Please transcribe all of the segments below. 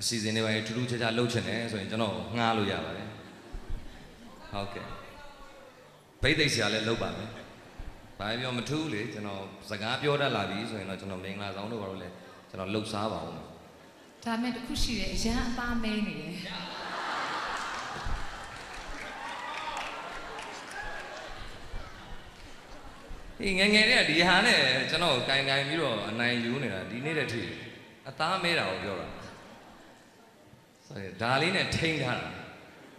အစီအစဉ်တွေပါထူးထူးခြားခြားလုပ်ချင်တယ်ဆိုရင်ကျွန်တော်ငှားလို့ရပါတယ်ဟုတ်ကဲ့ဘိတ်သိက်ဆရာလည်းလုပ်ပါမယ်ဘာပြောမထူးလေကျွန်တော်စကားပြောတတ်လာပြီဆိုရင်တော့ကျွန်တော်မင်္ဂလာဆောင်တို့ဘာလို့လဲကျွန်တော်လှုပ်ရှားပါအောင်ဒါမဲ့တစ်ခုရှိတယ်အရန်အသားမဲနေတယ်ဟေးငယ်ငယ်တည်းကဒီဟာနဲ့ကျွန်တော်ကင်ကင်ပြီးတော့အနိုင်ယူနေတာဒီနေ့တည်းထိအသားမဲတာကိုပြောတာဆိုရင် ဒါလေးနဲ့ထိန်းထားတာ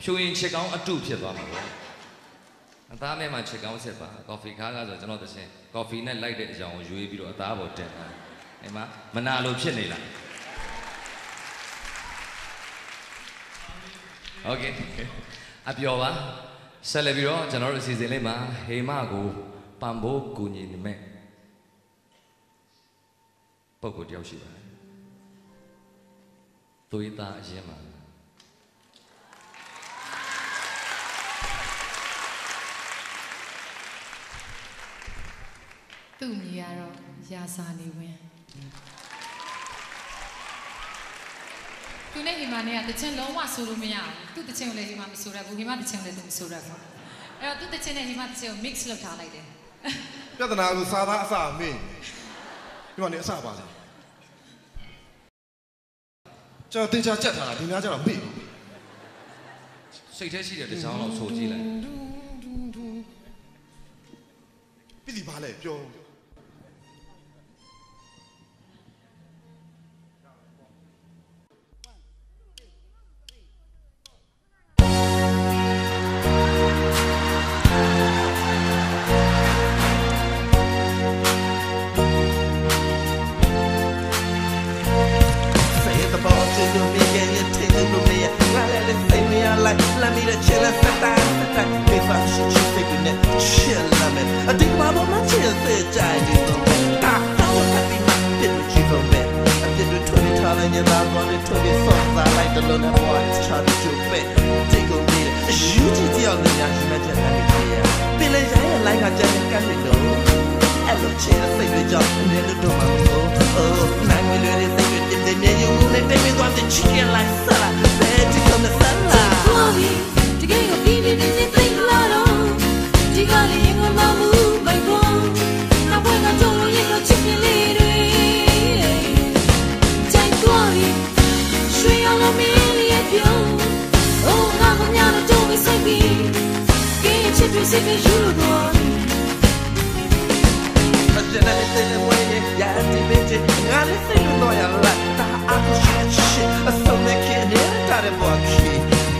ဖြူရင်ချစ်ကောင်းအတုဖြစ်သွားမှာပေါ့အသားမဲမှာချစ်ကောင်းစစ်ပါကော်ဖီခါးကဆိုကျွန်တော်တခြင်းကော်ဖီနဲ့လိုက်တဲ့အကြောင်းကိုရွေးပြီးတော့အသားပေါ်တင်တာအဲမှာမနာလို့ဖြစ်နေလားโอเคအပျော်ပါဆက်လက်ပြီးတော့ကျွန်တော်တို့အစီအစဉ်လေးမှာဟေမကိုပံဖို့ကူညီနေမဲ့ပုဂ္ဂိုလ်တယောက်ရှိပါတယ် သွေးသားအရင်မှာသူ့မြေကတော့ရာစာနေဝင်သူနဲ့ဟိမာနဲ့ကတချင်လုံးဝဆိုလို့မရဘူးသူတချင်ကိုလည်းဟိမာမဆိုရဘူးဟိမာတချင်ကိုလည်းသူမဆိုရဘူးအဲ့တော့သူတချင်နဲ့ဟိမာတချင်ကို mix လုပ်ထားလိုက်တယ်ပြဿနာကစာသားအစမင်းဒီမှာနေအစပါစေ ကျွန်တော်တင်ချာကြက်ထားတာဒီများကျတော့မေ့စိတ်ထဲရှိတဲ့တစ်ချောင်းလောက်ဆိုကြည့်လိုက်ပြည်စီပါလေပြော I like the little boy, it's trying to do it. Take a minute. You just tell me, I should mention that me, yeah. Feeling like I just got to know. အဲ့လိုချင်တဲ့စိတ်တွေကြောင့်နည်းလို့တော့မှာမဟုတ်အိုးနိုင်မလို့တဲ့စိတ်တွေတင်တင်မြဲရုံနဲ့တိတ်ပြီးသွားတဲ့ chicken like salad တော့ကြုံပြီးစိတ်ပြီးကဲချစ်ပြီးစိတ်ကယူတော့အကျဉ်းနဲ့စိတ်နဲ့ဝဲရရတဲ့ဘစ်ချငါလည်းစိတ်တော့ရလာတာအခုရှိရှိအစုံနဲ့ခင်းနေတာတဲ့ဘောခီ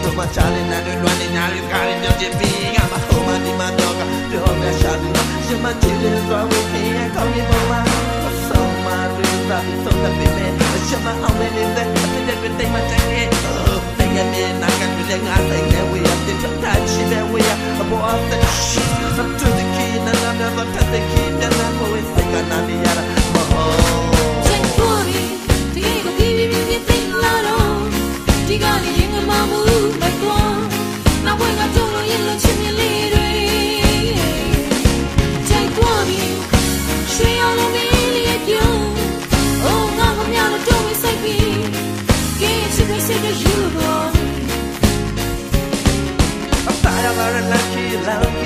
တော့မချာလေးနဲ့လွမ်းနေညာလေးကားလေးပြောချင်ပြီးကမဟိုမဒီမတော့ကပြောမြရှာပြီးရမချစ်လေးသွားဝေးရင်ကောင်းနေပေါ်မှာ la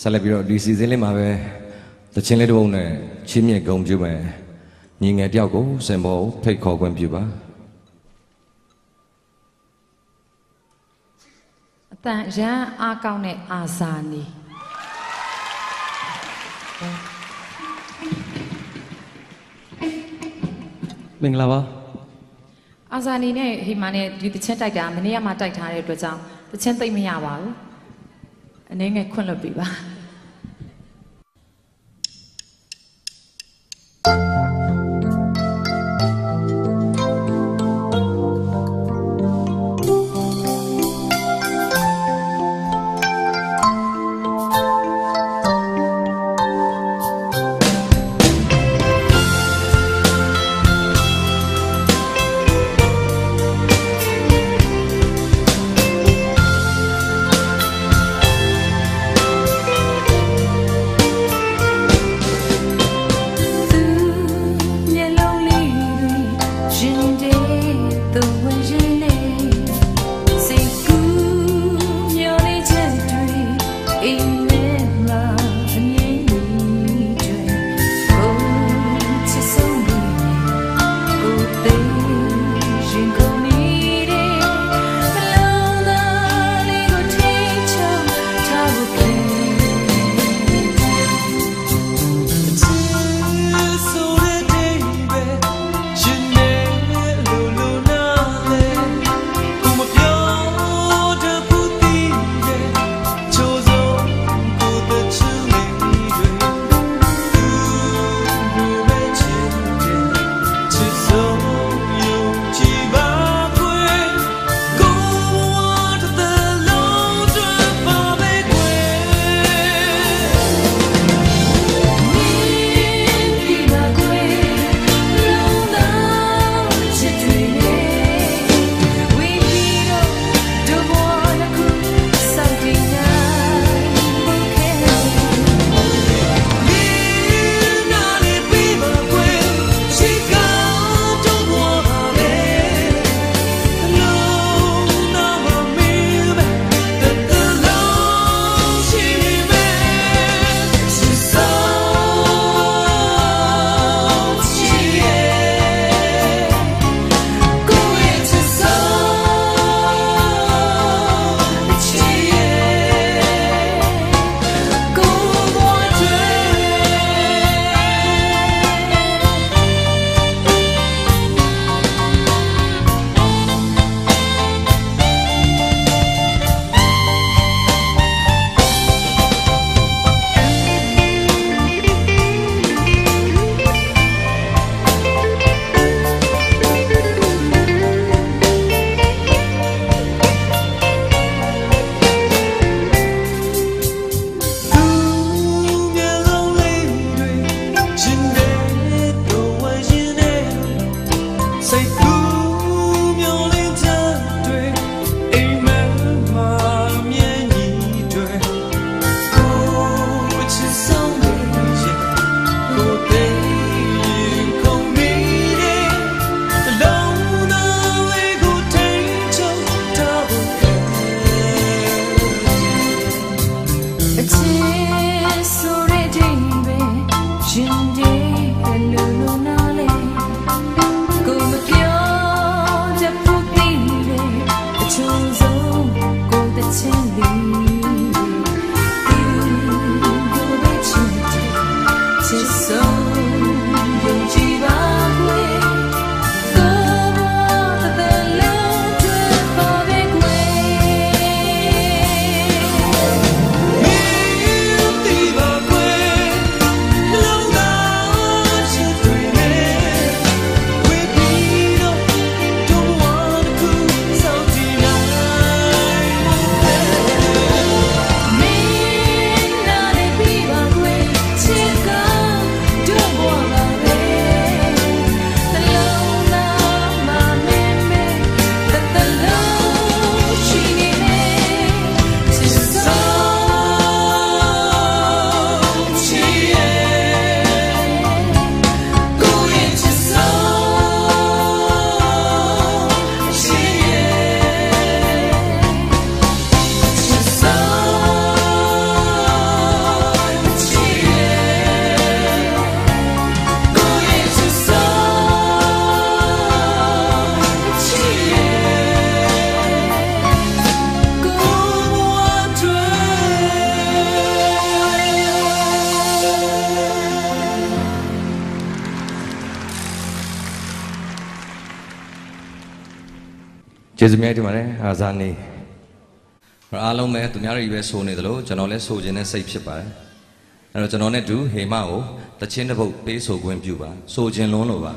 ဆက်လက်ပြီးတော့ဒီစီဇန်လေးမှာပဲတခြင်းလေးတစ်ပုဒ်နဲ့ချင်းမြင့်ဂုံပြုမယ်ညီငယ်တယောက်ကိုစင်ပေါ်ဖိတ်ခေါ်ခွင့်ပြုပါအတန်ရန်အားကောင်းတဲ့အာဇာနည်မင်္ဂလာပါအာဇာနည်နဲ့ဟီမာနဲ့ဒီတခြင်းတိုက်တာမနေ့ကမှတိုက်ထားတဲ့အတွက်ကြောင့်တခြင်းသိမ့်မရပါဘူး 您也困了，对吧。 ကျေးဇူးများတင်ပါတယ်အာဇာနေအားလုံးပဲသူများတွေပဲဆိုနေသလိုကျွန်တော်လည်းဆိုခြင်းနဲ့စိတ်ဖြစ်ပါတယ်အဲ့တော့ကျွန်တော်နဲ့တူဟေမကိုတချင်းတစ်ပုတ်ပေးဆိုခွင့်ပြုပါဆိုခြင်းလုံးလို့ပါ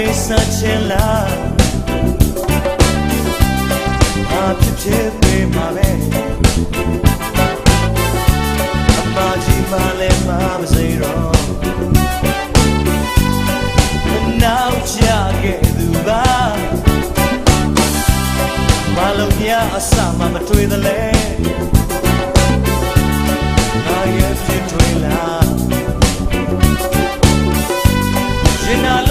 လေးစားချင်လားအာဖြစ်ဖြစ်ပေးပါလေအမကြီးပါလေမမစေတော့နောက်ချခဲ့သူပါမလုံးရအစမမတွေ့သလဲငါရဲ့ဖြစ်တွေ့လား Llena la